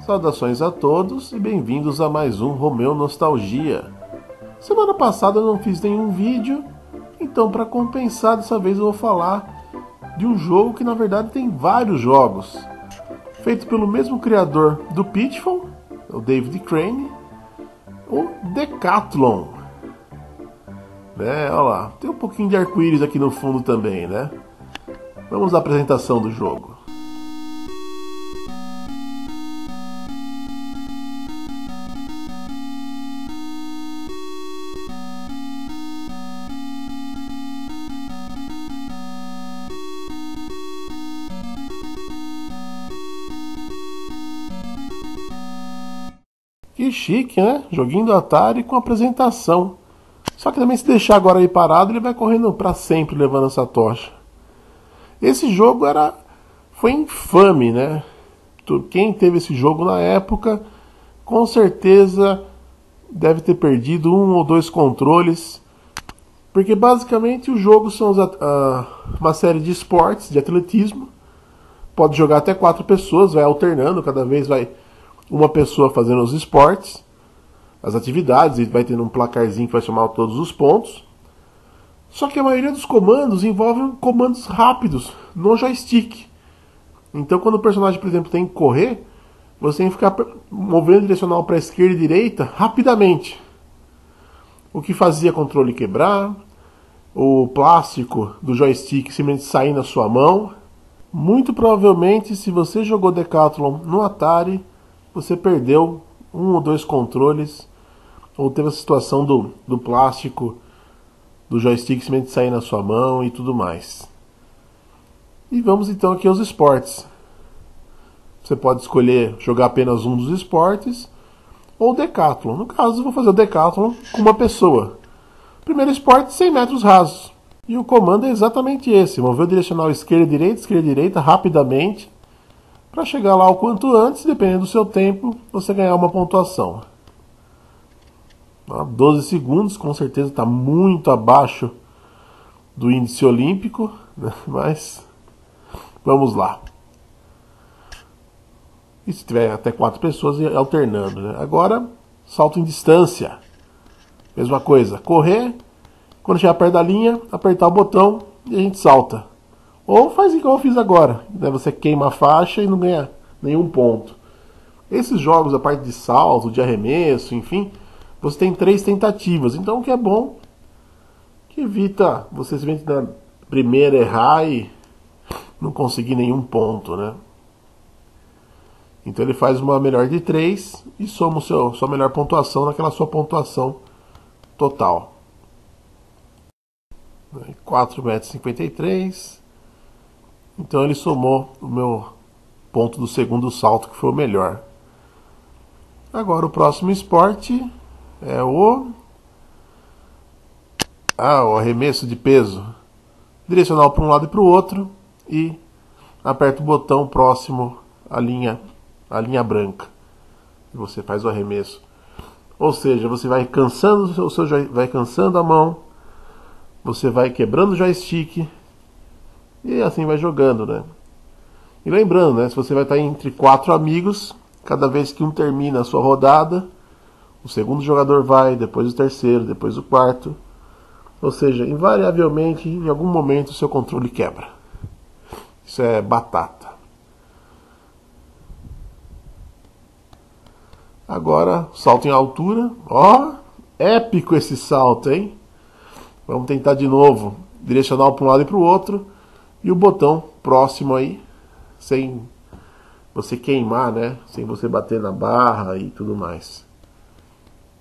Saudações a todos e bem-vindos a mais um Romeu Nostalgia. Semana passada eu não fiz nenhum vídeo, então para compensar dessa vez eu vou falar de um jogo que na verdade tem vários jogos, feito pelo mesmo criador do Pitfall, o David Crane, o Decathlon. Né, olha lá, tem um pouquinho de arco-íris aqui no fundo também, né? Vamos à apresentação do jogo. Que chique, né? Joguinho do Atari com apresentação. Só que também se deixar agora aí parado, ele vai correndo para sempre levando essa tocha. Esse jogo era foi infame, né? Quem teve esse jogo na época, com certeza deve ter perdido um ou dois controles, porque basicamente os jogos são uh, uma série de esportes, de atletismo. Pode jogar até quatro pessoas, vai alternando, cada vez vai uma pessoa fazendo os esportes, as atividades, e vai tendo um placarzinho que vai chamar todos os pontos. Só que a maioria dos comandos envolvem comandos rápidos no joystick. Então, quando o personagem, por exemplo, tem que correr, você tem que ficar movendo direcional para esquerda e direita rapidamente. O que fazia controle quebrar, o plástico do joystick simplesmente sair na sua mão. Muito provavelmente, se você jogou Decathlon no Atari, você perdeu um ou dois controles, ou teve a situação do, do plástico do joystick simplesmente sair na sua mão e tudo mais. E vamos então aqui aos esportes. Você pode escolher jogar apenas um dos esportes ou decathlon. No caso, vou fazer o decathlon com uma pessoa. Primeiro esporte, 100 metros rasos. E o comando é exatamente esse: mover o direcional esquerda-direita, esquerda-direita rapidamente para chegar lá o quanto antes, dependendo do seu tempo, você ganhar uma pontuação. 12 segundos, com certeza está muito abaixo do índice olímpico, né? mas vamos lá. E se tiver até quatro pessoas alternando, né? Agora, salto em distância. Mesma coisa, correr, quando chegar perto da linha, apertar o botão e a gente salta. Ou faz igual eu fiz agora, né? você queima a faixa e não ganha nenhum ponto. Esses jogos, a parte de salto, de arremesso, enfim, você tem três tentativas. Então o que é bom, que evita você simplesmente na primeira errar e não conseguir nenhum ponto, né? Então ele faz uma melhor de três e soma o seu, sua melhor pontuação naquela sua pontuação total. 4,53 metros. Então ele somou o meu ponto do segundo salto, que foi o melhor. Agora o próximo esporte é o. Ah, o arremesso de peso. Direcional para um lado e para o outro e aperta o botão próximo à linha, à linha branca. E você faz o arremesso. Ou seja, você vai cansando, o seu, vai cansando a mão, você vai quebrando o joystick e assim vai jogando, né? E lembrando, né, se você vai estar entre quatro amigos, cada vez que um termina a sua rodada, o segundo jogador vai, depois o terceiro, depois o quarto. Ou seja, invariavelmente, em algum momento, o seu controle quebra. Isso é batata. Agora, salto em altura. Ó, épico esse salto, hein? Vamos tentar de novo. Direcional para um lado e para o outro e o botão próximo aí, sem você queimar, né? Sem você bater na barra e tudo mais.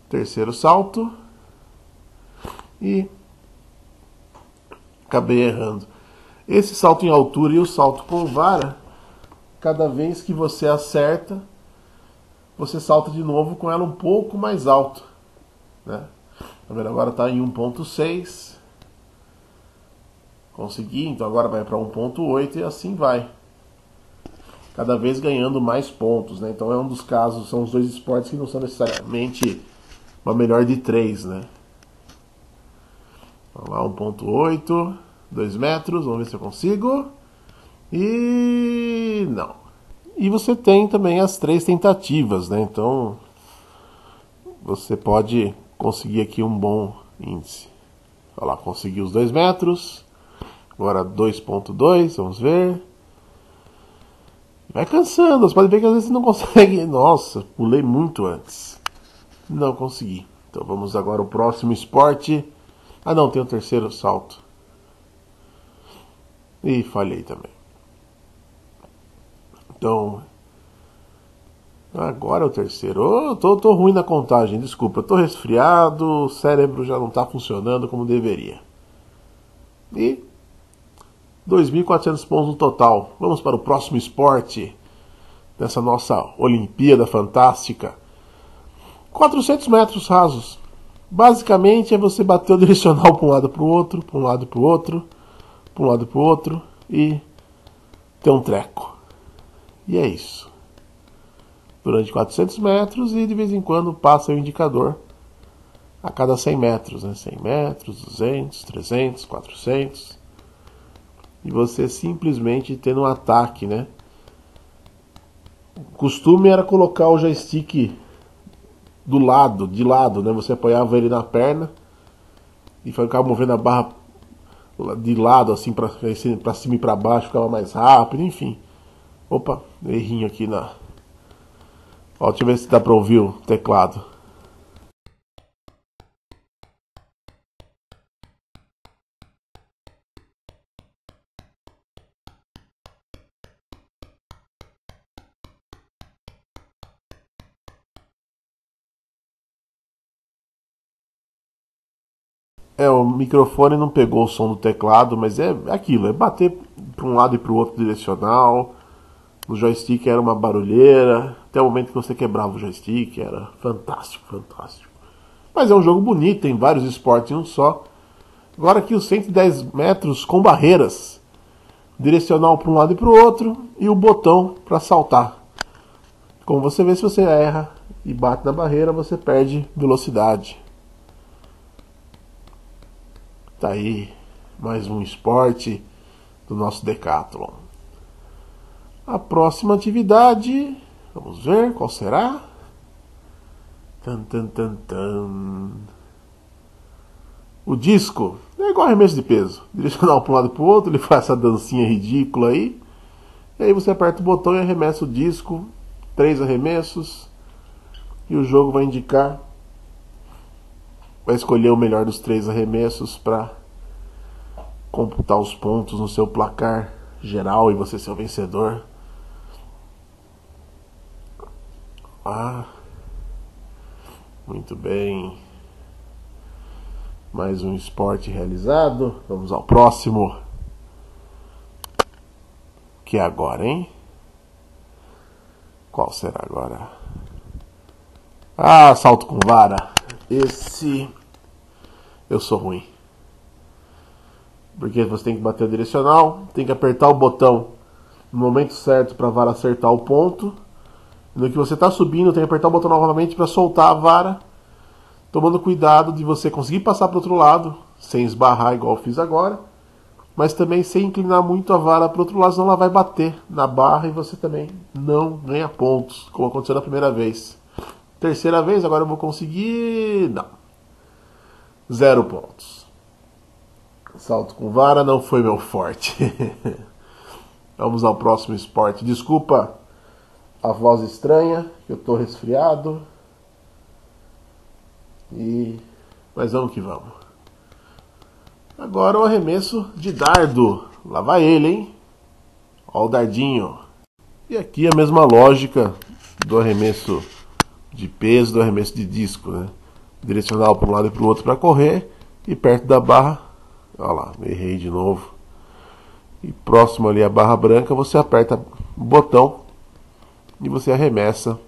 Terceiro salto. E acabei errando. Esse salto em altura e o salto com vara, cada vez que você acerta, você salta de novo com ela um pouco mais alto. Né? Tá? Agora está em 1.6. Consegui, então agora vai para 1.8 e assim vai. Cada vez ganhando mais pontos, né? Então é um dos casos, são os dois esportes que não são necessariamente uma melhor de 3, né? Vamos lá, 1.8, 2 metros, vamos ver se eu consigo. E não. E você tem também as três tentativas, né? Então você pode conseguir aqui um bom índice. Olha lá, consegui os 2 metros. Agora 2.2, vamos ver. Vai cansando, você pode ver que às vezes não consegue. Nossa, pulei muito antes. Não consegui. Então vamos agora ao próximo esporte. Ah não, tem o terceiro salto. E falhei também. Então. Agora é o terceiro. Oh, tô, tô ruim na contagem, desculpa. Tô resfriado, o cérebro já não está funcionando como deveria. E 2.400 pontos no total. Vamos para o próximo esporte dessa nossa Olimpíada fantástica. 400 metros rasos. Basicamente é você bater o direcional para um lado para o outro, para um lado para o outro, para um lado para o outro e ter um treco. E é isso. Durante 400 metros e de vez em quando passa o indicador a cada 100 metros, né? 100 metros, 200, 300, 400. E você simplesmente tendo um ataque, né? O costume era colocar o joystick do lado, de lado, né? Você apoiava ele na perna e ficava movendo a barra de lado, assim, para cima e para baixo, ficava mais rápido, enfim. Opa, errinho aqui na. Ó, deixa eu ver se dá para ouvir o teclado. É, o microfone não pegou o som do teclado, mas é aquilo, é bater para um lado e para o outro direcional. O joystick era uma barulheira, até o momento que você quebrava o joystick, era fantástico, fantástico. Mas é um jogo bonito, tem vários esportes em um só. Agora aqui os 110 metros com barreiras, direcional para um lado e para o outro, e o botão para saltar. Como você vê, se você erra e bate na barreira, você perde velocidade. Tá aí mais um esporte do nosso Decathlon. A próxima atividade, vamos ver qual será. Tan, tan, tan, tan. O disco é igual arremesso de peso. Direcional para um lado para o outro, ele faz essa dancinha ridícula aí. E aí você aperta o botão e arremessa o disco. Três arremessos. E o jogo vai indicar vai escolher o melhor dos três arremessos para computar os pontos no seu placar geral e você ser o vencedor. Ah, muito bem. Mais um esporte realizado. Vamos ao próximo. Que é agora, hein? Qual será agora? Ah, salto com vara. Esse eu sou ruim. Porque você tem que bater o direcional, tem que apertar o botão no momento certo para a vara acertar o ponto. No que você está subindo, tem que apertar o botão novamente para soltar a vara, tomando cuidado de você conseguir passar para o outro lado, sem esbarrar igual eu fiz agora, mas também sem inclinar muito a vara para o outro lado, senão ela vai bater na barra e você também não ganha pontos, como aconteceu na primeira vez. Terceira vez, agora eu vou conseguir. Não. Zero pontos. Salto com vara não foi meu forte. Vamos ao próximo esporte. Desculpa a voz estranha, que eu tô resfriado. E mas vamos que vamos. Agora o arremesso de dardo. Lá vai ele, hein? Ó o dardinho. E aqui a mesma lógica do arremesso de peso, do arremesso de disco, né? direcional para um lado e para o outro para correr e perto da barra, olha lá, errei de novo. E próximo ali a barra branca, você aperta o botão e você arremessa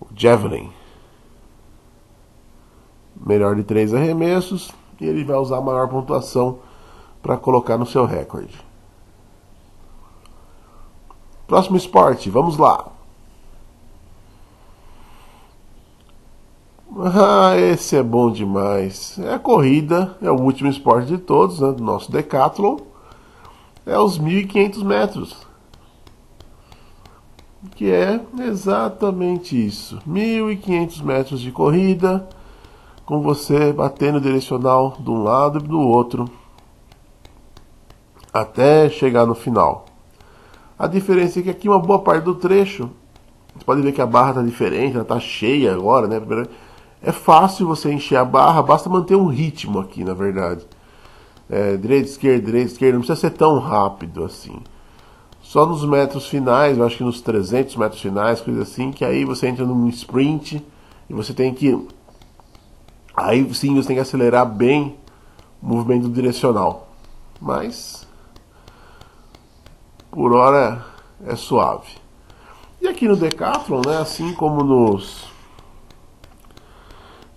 o javelin. Melhor de três arremessos e ele vai usar a maior pontuação para colocar no seu recorde. Próximo esporte, vamos lá. Ah, esse é bom demais. É a corrida, é o último esporte de todos, né, do nosso Decathlon. É os 1.500 metros. que é exatamente isso: 1.500 metros de corrida, com você batendo direcional de um lado e do outro, até chegar no final. A diferença é que aqui uma boa parte do trecho, você pode ver que a barra está diferente, ela está cheia agora, né? É fácil você encher a barra, basta manter um ritmo aqui, na verdade. É, direita, esquerda, direita, esquerda, não precisa ser tão rápido assim. Só nos metros finais, eu acho que nos 300 metros finais, coisa assim, que aí você entra num sprint e você tem que. Aí sim você tem que acelerar bem o movimento direcional. Mas. Por hora é suave. E aqui no Decathlon, né, assim como nos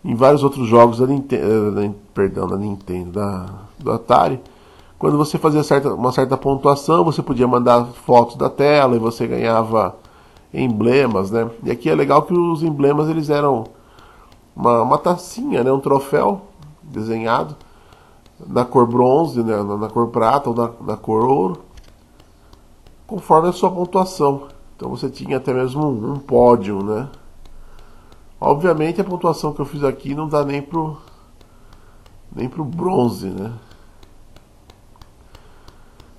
em vários outros jogos da Nintendo, eh, perdão, da Nintendo, da, do Atari, quando você fazia certa, uma certa pontuação, você podia mandar fotos da tela e você ganhava emblemas, né? E aqui é legal que os emblemas eles eram uma, uma tacinha, né? Um troféu desenhado na cor bronze, né? na, na cor prata ou na, na cor ouro, conforme a sua pontuação. Então você tinha até mesmo um, um pódio, né? Obviamente a pontuação que eu fiz aqui não dá nem pro nem pro bronze, né?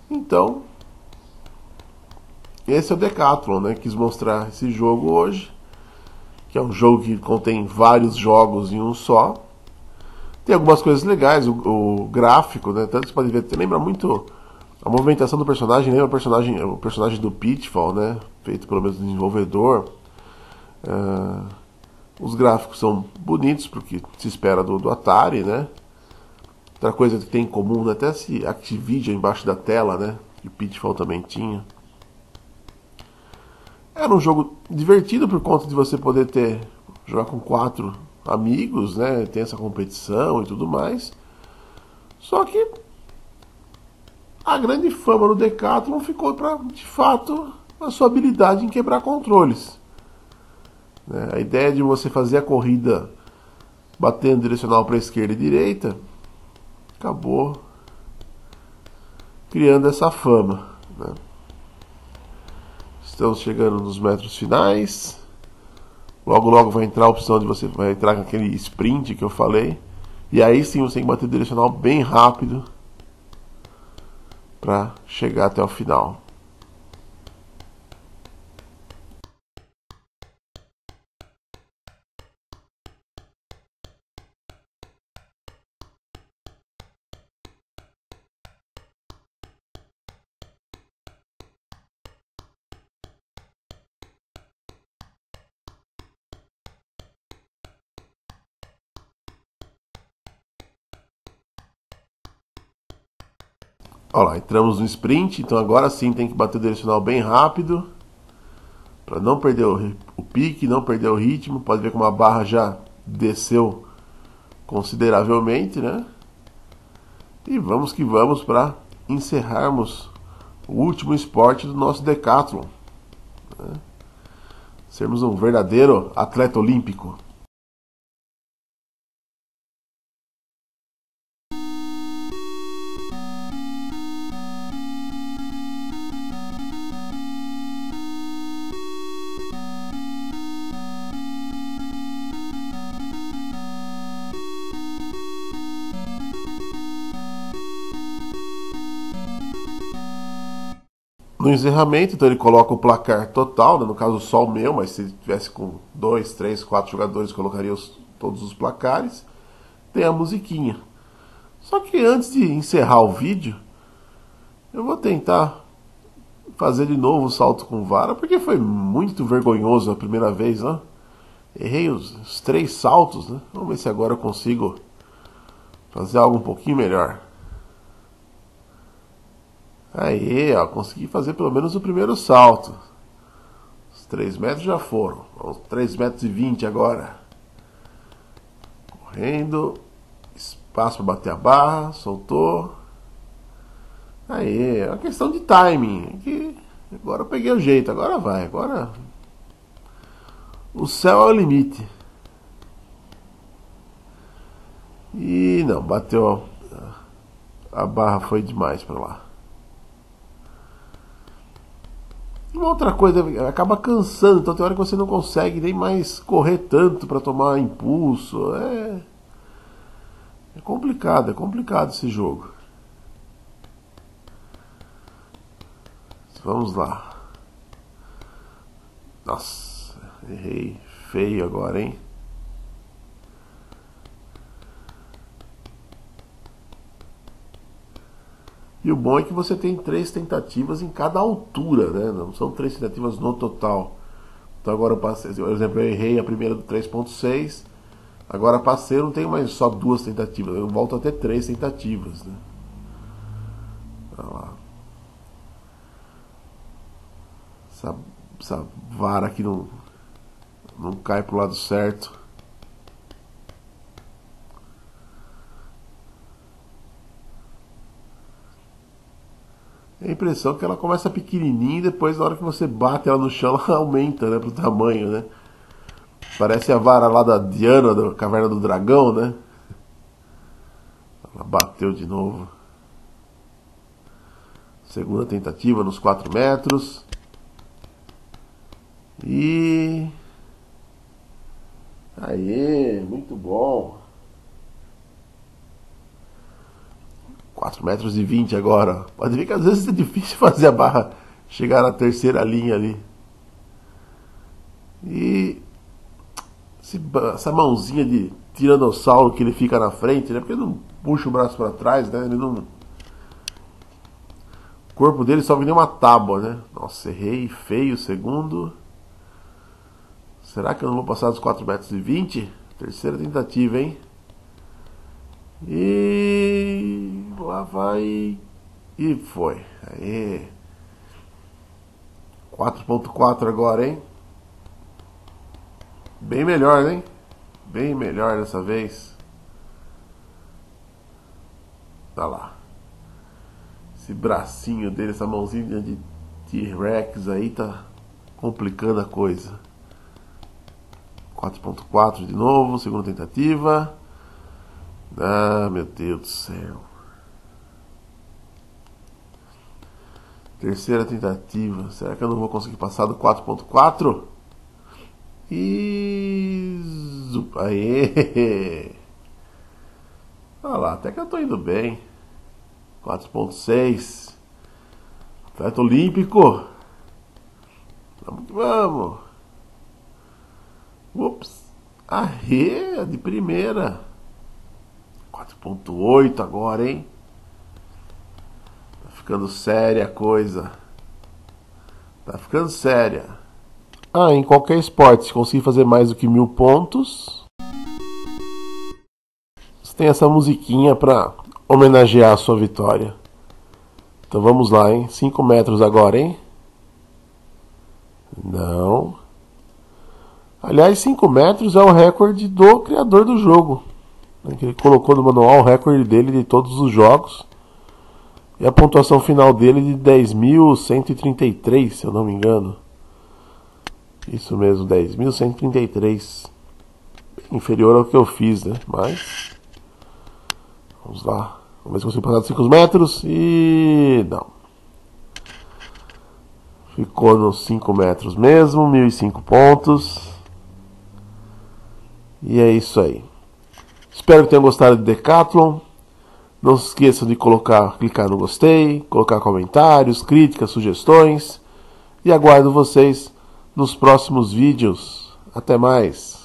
Então, esse é o Decathlon, né? Quis mostrar esse jogo hoje, que é um jogo que contém vários jogos em um só. Tem algumas coisas legais, o, o gráfico, né? Tanto você pode ver, lembra muito a movimentação do personagem, lembra o personagem, o personagem do Pitfall, né? Feito pelo mesmo desenvolvedor. Uh, os gráficos são bonitos, porque se espera do, do Atari, né? Outra coisa que tem em comum, né? até esse Activision embaixo da tela, né? Que Pitfall também tinha. Era um jogo divertido por conta de você poder ter jogar com quatro amigos, né? Tem essa competição e tudo mais. Só que a grande fama do Decathlon ficou para, de fato, a sua habilidade em quebrar controles. Né? A ideia de você fazer a corrida batendo direcional para esquerda e direita acabou criando essa fama. Né? Estamos chegando nos metros finais. Logo, logo vai entrar a opção de você vai entrar com aquele sprint que eu falei. E aí sim você tem que bater direcional bem rápido para chegar até o final. Olha lá, entramos no sprint, então agora sim tem que bater o direcional bem rápido. Para não perder o, o, pique, não perder o ritmo. Pode ver como a barra já desceu consideravelmente, né? E vamos que vamos para encerrarmos o último esporte do nosso Decathlon. Né? Sermos um verdadeiro atleta olímpico. No encerramento, então ele coloca o placar total, né? no caso só o meu, mas se tivesse com dois, três, quatro jogadores, colocaria os, todos os placares. Tem a musiquinha. Só que antes de encerrar o vídeo, eu vou tentar fazer de novo o salto com vara, porque foi muito vergonhoso a primeira vez, né? Errei os, os três saltos, né? Vamos ver se agora eu consigo fazer algo um pouquinho melhor. Aí, ó, consegui fazer pelo menos o primeiro salto. Os 3 metros já foram. Os 3 metros e 20 agora. Correndo. Espaço para bater a barra. Soltou. Aí, é uma questão de timing. Que agora eu peguei o jeito. Agora vai. Agora. O céu é o limite. E não, bateu. A barra foi demais para lá. Uma outra coisa, acaba cansando, então tem hora que você não consegue nem mais correr tanto para tomar impulso. É, é complicado, é complicado esse jogo. Vamos lá. Nossa, errei feio agora, hein? E o bom é que você tem três tentativas em cada altura, né? Não são três tentativas no total. Então agora eu passei, por exemplo, eu errei a primeira do 3.6, agora passei, eu não tenho mais só duas tentativas, eu volto a ter três tentativas, né? Olha lá. Essa, essa vara aqui não, não cai pro lado certo. É a impressão que ela começa pequenininha e depois na hora que você bate ela no chão ela aumenta, né, pro tamanho, né? Parece a vara lá da Diana, da Caverna do Dragão, né? Ela bateu de novo. Segunda tentativa nos 4 metros. E. Aê, muito bom. 4 metros e 20 agora. Pode ver que às vezes é difícil fazer a barra chegar na terceira linha ali. E essa mãozinha de tiranossauro que ele fica na frente, né? Porque ele não puxa o braço para trás, né? Ele não. O corpo dele só vem uma tábua, né? Nossa, errei feio segundo. Será que eu não vou passar dos 4 metros e 20? Terceira tentativa, hein? E lá vai. E foi. Aí. 4.4 agora, hein? Bem melhor, hein? Bem melhor dessa vez. Tá lá. Esse bracinho dele, essa mãozinha de T-Rex aí tá complicando a coisa. 4.4 de novo, segunda tentativa. Ah, meu Deus do céu. Terceira tentativa. Será que eu não vou conseguir passar do 4.4? E. Aê! Olha lá, até que eu tô indo bem. 4.6. Atleta olímpico. Vamos que vamos. Ups. Aê, de primeira. 4.8 agora, hein? Ficando séria a coisa. Tá ficando séria. Ah, em qualquer esporte, se conseguir fazer mais do que mil pontos, você tem essa musiquinha para homenagear a sua vitória. Então vamos lá, hein? 5 metros agora, hein? Não. Aliás, 5 metros é o recorde do criador do jogo. Ele colocou no manual o recorde dele de todos os jogos. E a pontuação final dele de 10.133, se eu não me engano. Isso mesmo, 10.133. Inferior ao que eu fiz, né? Mas. Vamos lá. Vamos ver se consigo passar de 5 metros. E. Não. Ficou nos 5 metros mesmo, 1.005 pontos. E é isso aí. Espero que tenham gostado de Decathlon. Não se esqueçam de colocar, clicar no gostei, colocar comentários, críticas, sugestões. E aguardo vocês nos próximos vídeos. Até mais!